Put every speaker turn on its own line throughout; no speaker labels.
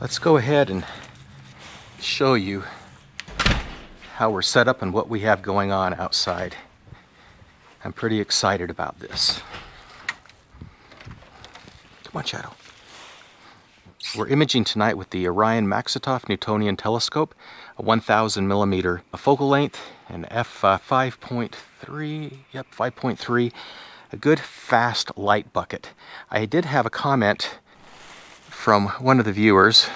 Let's go ahead and show you how we're set up and what we have going on outside. I'm pretty excited about this. Come on, Shadow. We're imaging tonight with the Orion Maksutov Newtonian telescope, a 1000 millimeter focal length, an f uh, 5.3, yep, 5.3, a good fast light bucket. I did have a comment from one of the viewers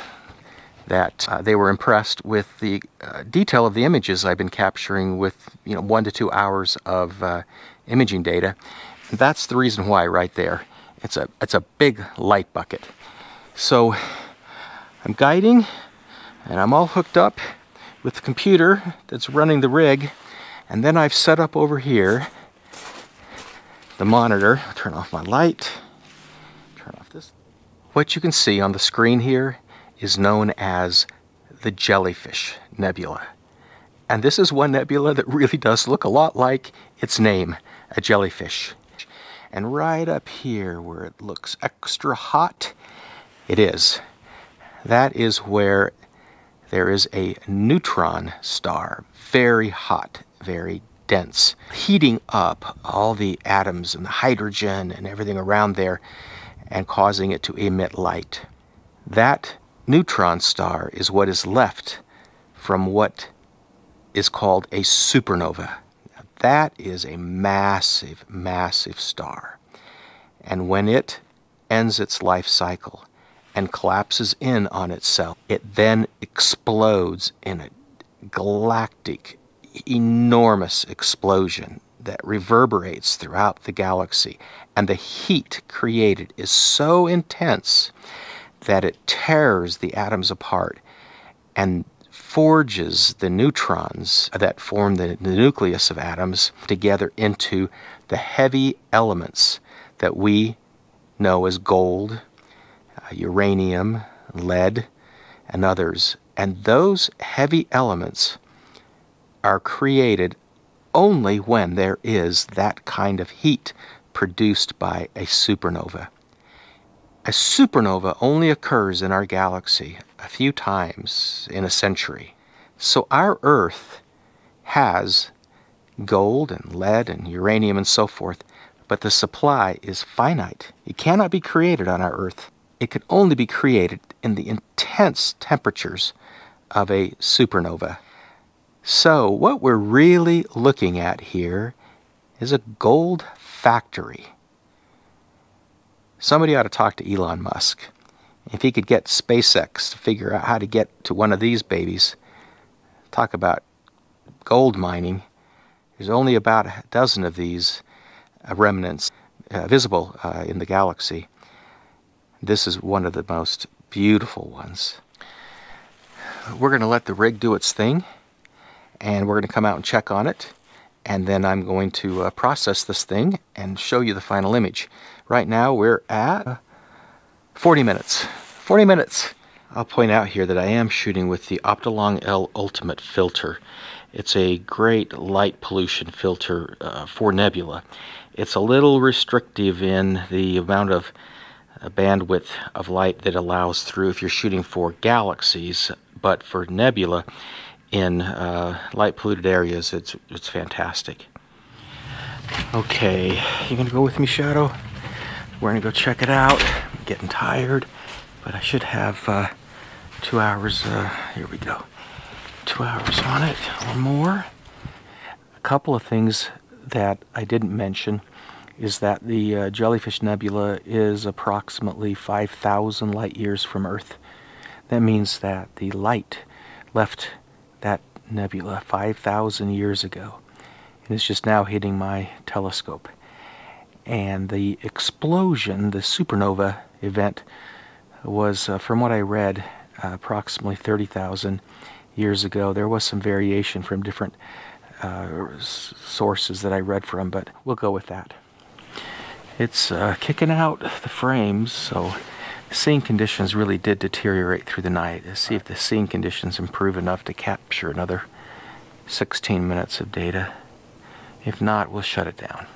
that uh, they were impressed with the uh, detail of the images I've been capturing with you know one to two hours of uh, imaging data. And that's the reason why right there. It's a it's a big light bucket. So I'm guiding and I'm all hooked up with the computer that's running the rig and then I've set up over here the monitor. I'll turn off my light. What you can see on the screen here is known as the Jellyfish Nebula. And this is one nebula that really does look a lot like its name, a jellyfish. And right up here where it looks extra hot, it is. That is where there is a neutron star, very hot, very dense, heating up all the atoms and the hydrogen and everything around there and causing it to emit light. That neutron star is what is left from what is called a supernova. That is a massive, massive star. And when it ends its life cycle and collapses in on itself, it then explodes in a galactic, enormous explosion that reverberates throughout the galaxy. And the heat created is so intense that it tears the atoms apart and forges the neutrons that form the, nucleus of atoms together into the heavy elements that we know as gold, uh, uranium, lead, and others. And those heavy elements are created only when there is that kind of heat produced by a supernova. A supernova only occurs in our galaxy a few times in a century. So our Earth has gold and lead and uranium and so forth, but the supply is finite. It cannot be created on our Earth. It can only be created in the intense temperatures of a supernova. So, what we're really looking at here is a gold factory. Somebody ought to talk to Elon Musk. If he could get SpaceX to figure out how to get to one of these babies, talk about gold mining. There's only about a dozen of these uh, remnants uh, visible uh, in the galaxy. This is one of the most beautiful ones. We're going to let the rig do its thing and we're going to come out and check on it and then I'm going to uh, process this thing and show you the final image. Right now we're at 40 minutes. 40 minutes! I'll point out here that I am shooting with the Optolong L Ultimate filter. It's a great light pollution filter uh, for nebula. It's a little restrictive in the amount of uh, bandwidth of light that allows through if you're shooting for galaxies, but for nebula, in uh, light polluted areas, it's, it's fantastic. Okay, you gonna go with me, Shadow? We're gonna go check it out. I'm getting tired, but I should have uh, two hours, uh, here we go. Two hours on it, or more. A couple of things that I didn't mention is that the uh, Jellyfish Nebula is approximately 5,000 light years from Earth. That means that the light left that nebula 5,000 years ago. And it's just now hitting my telescope. And the explosion, the supernova event, was, uh, from what I read, uh, approximately 30,000 years ago. There was some variation from different uh, sources that I read from, but we'll go with that. It's uh, kicking out the frames, so seeing conditions really did deteriorate through the night. Let's see if the seeing conditions improve enough to capture another 16 minutes of data. If not, we'll shut it down.